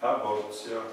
Tá bom, senhor.